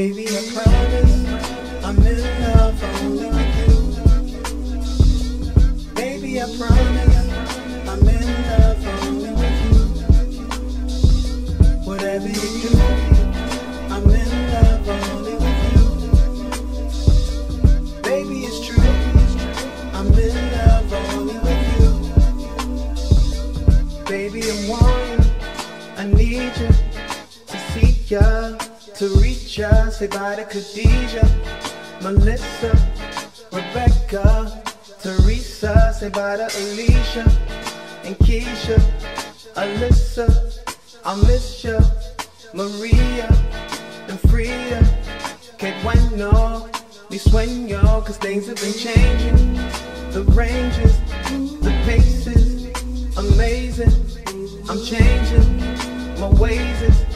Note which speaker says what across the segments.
Speaker 1: I promise I'm in love only with you. Baby, I promise I'm in love only with you. Whatever you do, I'm in love only with you. Baby, it's true. I'm in love only with you. Baby, I want you. I need you to see ya, ya. Say bye to Khadijah, Melissa, Rebecca, Teresa. Say bye to Alicia and Keisha, Alyssa. I miss ya, Maria and Frida. Que bueno, mi sueño, cause things have been changing. The ranges, the paces, amazing. I'm changing my ways is.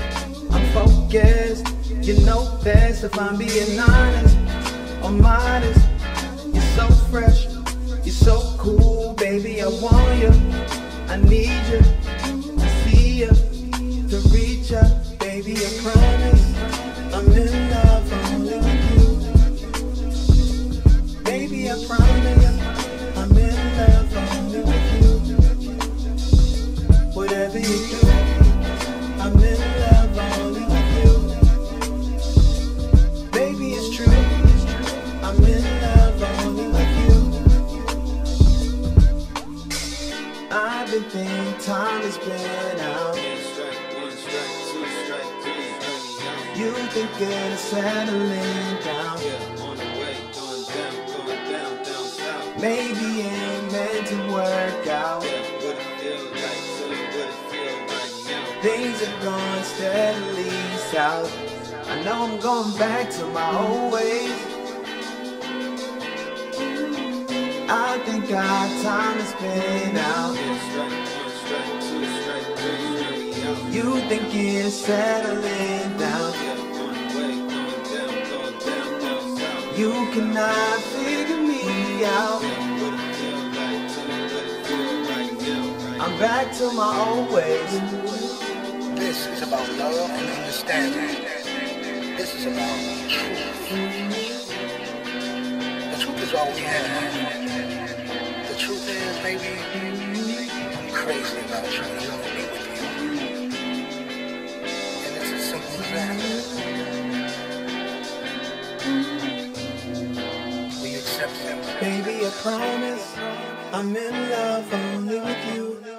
Speaker 1: You know best if I'm being honest or modest. You're so fresh, you're so cool, baby. I want you, I need you to see you, to reach you, baby. I promise I'm in love only with you, baby. I promise I'm in love only with you. Whatever you do. You. I've been thinking time has been out. You thinking of settling down. Maybe ain't meant to work out. Things have gone steadily south. I know I'm going back to my old ways. I think our time has been out. You think you're settling down. You cannot figure me out. I'm back to my old ways.
Speaker 2: This is about love and understanding. This is about truth. The truth is all we have. Baby, crazy about you and I want to with you. And it's as simple as that. We accept that.
Speaker 1: Baby, I promise I'm in love only with you.